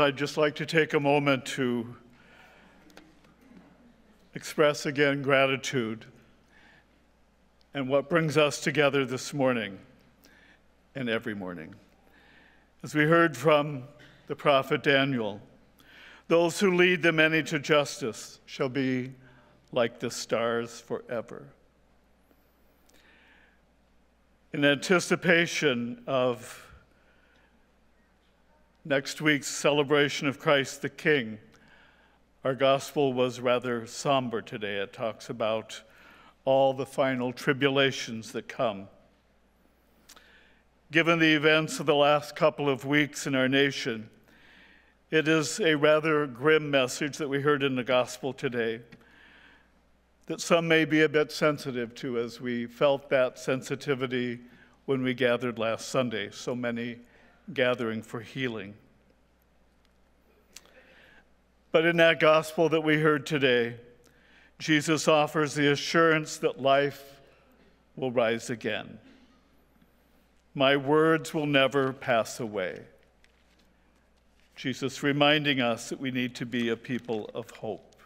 I'd just like to take a moment to express again gratitude and what brings us together this morning and every morning. As we heard from the prophet Daniel, those who lead the many to justice shall be like the stars forever. In anticipation of next week's celebration of Christ the King, our gospel was rather somber today. It talks about all the final tribulations that come. Given the events of the last couple of weeks in our nation, it is a rather grim message that we heard in the gospel today that some may be a bit sensitive to as we felt that sensitivity when we gathered last Sunday, so many gathering for healing. But in that gospel that we heard today, Jesus offers the assurance that life will rise again. My words will never pass away. Jesus reminding us that we need to be a people of hope.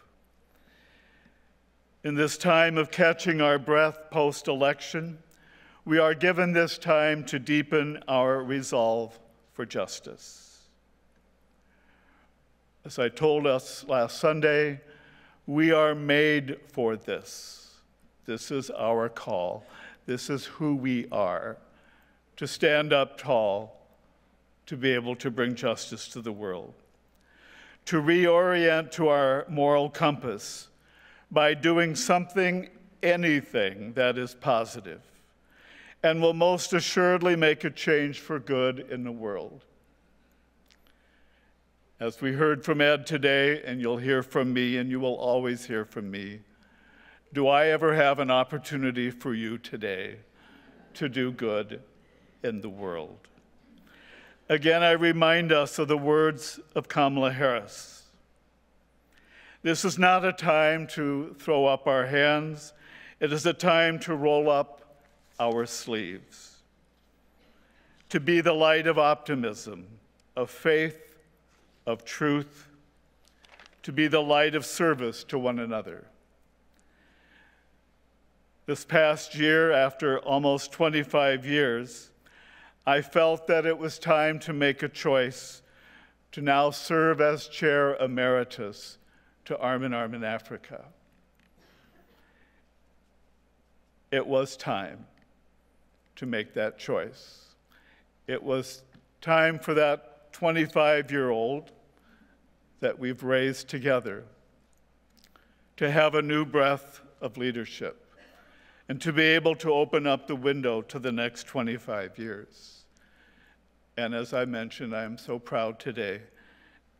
In this time of catching our breath post election, we are given this time to deepen our resolve for justice. As I told us last Sunday, we are made for this. This is our call. This is who we are to stand up tall, to be able to bring justice to the world, to reorient to our moral compass by doing something, anything that is positive and will most assuredly make a change for good in the world. As we heard from Ed today, and you'll hear from me, and you will always hear from me, do I ever have an opportunity for you today to do good in the world? Again, I remind us of the words of Kamala Harris. This is not a time to throw up our hands, it is a time to roll up our sleeves, to be the light of optimism, of faith, of truth, to be the light of service to one another. This past year, after almost 25 years, I felt that it was time to make a choice to now serve as chair emeritus to Arm in Arm in Africa. It was time to make that choice. It was time for that 25 year old that we've raised together to have a new breath of leadership and to be able to open up the window to the next 25 years. And as I mentioned, I am so proud today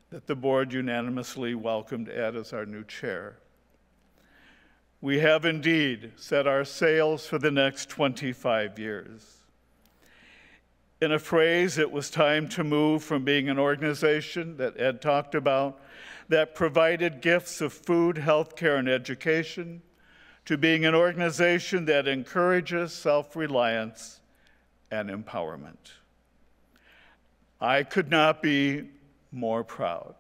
that the board unanimously welcomed Ed as our new chair. We have indeed set our sails for the next 25 years. In a phrase, it was time to move from being an organization that Ed talked about that provided gifts of food, health care, and education to being an organization that encourages self reliance and empowerment. I could not be more proud.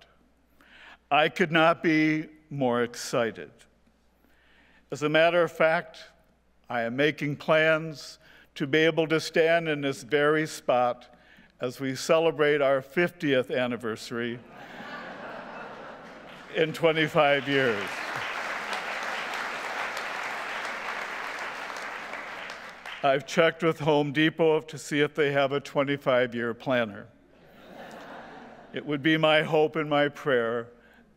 I could not be more excited. As a matter of fact, I am making plans to be able to stand in this very spot as we celebrate our 50th anniversary in 25 years. I've checked with Home Depot to see if they have a 25 year planner. it would be my hope and my prayer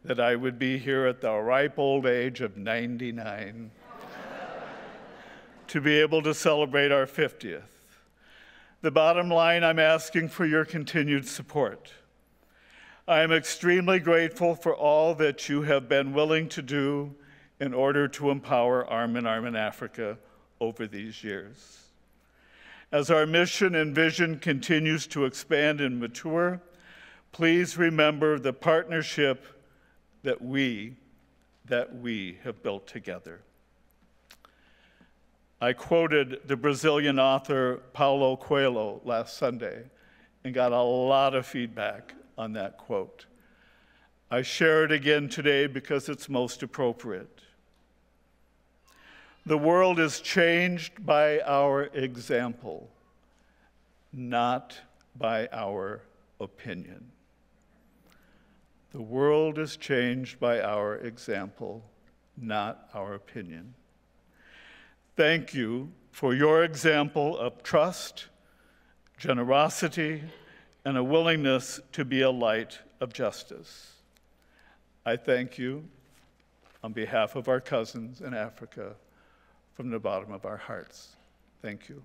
that I would be here at the ripe old age of 99 to be able to celebrate our 50th. The bottom line, I'm asking for your continued support. I am extremely grateful for all that you have been willing to do in order to empower Arm in Arm in Africa over these years. As our mission and vision continues to expand and mature, please remember the partnership that we that we have built together. I quoted the Brazilian author Paulo Coelho last Sunday and got a lot of feedback on that quote. I share it again today because it's most appropriate. The world is changed by our example, not by our opinion. The world is changed by our example, not our opinion. Thank you for your example of trust, generosity, and a willingness to be a light of justice. I thank you on behalf of our cousins in Africa from the bottom of our hearts. Thank you.